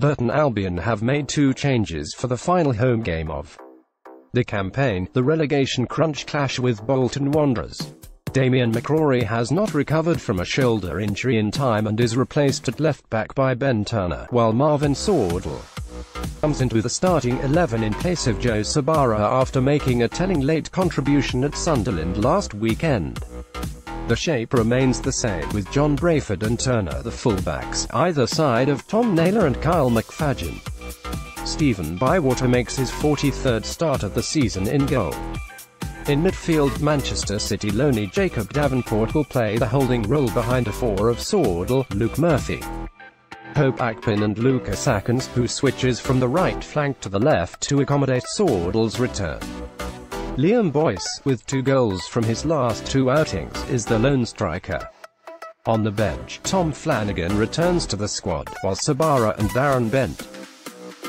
Burton Albion have made two changes for the final home game of the campaign, the relegation crunch clash with Bolton Wanderers. Damien McCrory has not recovered from a shoulder injury in time and is replaced at left-back by Ben Turner, while Marvin Sordell comes into the starting 11 in place of Joe Sbarra after making a telling late contribution at Sunderland last weekend. The shape remains the same, with John Brayford and Turner the fullbacks, either side of Tom Naylor and Kyle McFadzean. Stephen Bywater makes his 43rd start of the season in goal. In midfield Manchester City loanee Jacob Davenport will play the holding role behind a four of Sordell, Luke Murphy, Hope Akpan and Lucas Akins, who switches from the right flank to the left to accommodate Sordell's return. Liam Boyce, with two goals from his last two outings, is the lone striker. On the bench, Tom Flanagan returns to the squad, while Sbarra and Darren Bent,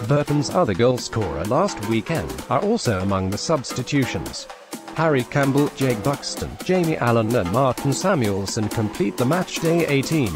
Burton's other goalscorer last weekend, are also among the substitutions. Harry Campbell, Jake Buxton, Jamie Allen and Martin Samuelsen complete the matchday 18.